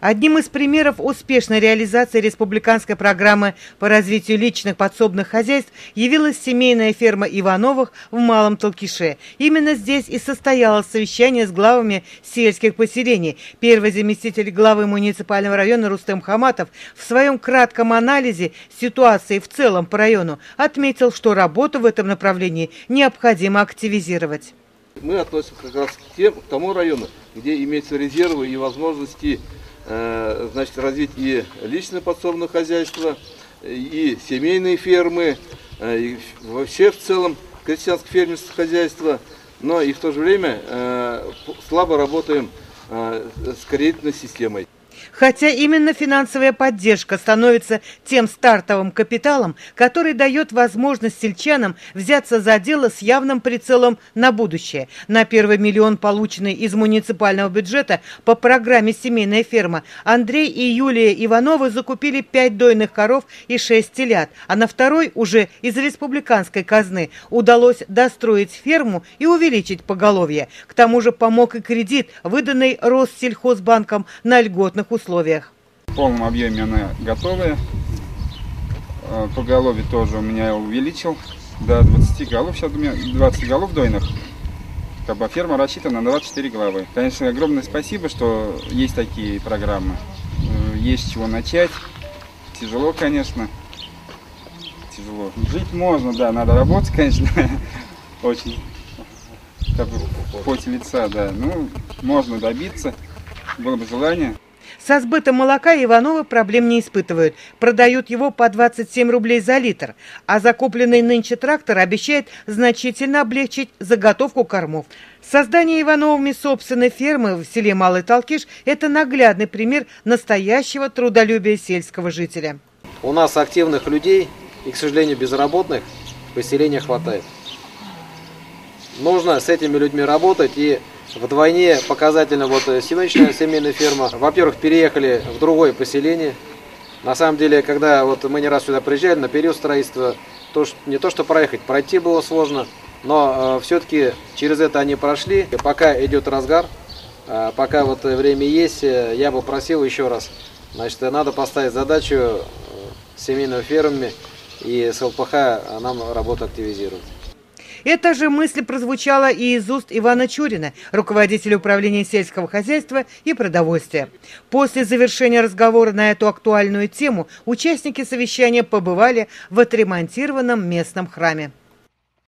Одним из примеров успешной реализации республиканской программы по развитию личных подсобных хозяйств явилась семейная ферма Ивановых в Малом Толкише. Именно здесь и состоялось совещание с главами сельских поселений. Первый заместитель главы муниципального района Рустем Хаматов в своем кратком анализе ситуации в целом по району отметил, что работу в этом направлении необходимо активизировать. Мы относимся как раз к, тем, к тому району, где имеются резервы и возможности значит, развить и личное подсобное хозяйство, и семейные фермы, э, и вообще в целом крестьянское фермерское хозяйство, но и в то же время э, слабо работаем с кредитной системой. Хотя именно финансовая поддержка становится тем стартовым капиталом, который дает возможность сельчанам взяться за дело с явным прицелом на будущее. На первый миллион, полученный из муниципального бюджета по программе «Семейная ферма», Андрей и Юлия Ивановы закупили 5 дойных коров и 6 телят, а на второй, уже из республиканской казны, удалось достроить ферму и увеличить поголовье. К тому же помог и кредит, выданный Россельхозбанком на льготных условиях. В полном объеме она готовая. Э, поголовье тоже у меня увеличил до 20 голов. Сейчас у меня 20 голов дойных. Как ферма рассчитана на 24 головы. Конечно, огромное спасибо, что есть такие программы. Э, есть чего начать. Тяжело, конечно. Тяжело. Жить можно, да, надо работать, конечно. Очень как бы в лица, да. Ну, можно добиться. Было бы желание. Со сбытом молока Ивановы проблем не испытывают. Продают его по 27 рублей за литр, а закупленный нынче трактор обещает значительно облегчить заготовку кормов. Создание Ивановыми собственной фермы в селе Малый Талкиш – это наглядный пример настоящего трудолюбия сельского жителя. У нас активных людей и, к сожалению, безработных поселения хватает. Нужно с этими людьми работать и Вдвойне показательно вот э, сегодняшняя семейная ферма. Во-первых, переехали в другое поселение. На самом деле, когда вот мы не раз сюда приезжали на период строительства, то, не то что проехать, пройти было сложно, но э, все-таки через это они прошли. Пока идет разгар, э, пока вот время есть, э, я бы просил еще раз, значит, надо поставить задачу э, семейными фермами и с ЛПХ нам работу активизировать. Эта же мысль прозвучала и из уст Ивана Чурина, руководителя управления сельского хозяйства и продовольствия. После завершения разговора на эту актуальную тему участники совещания побывали в отремонтированном местном храме.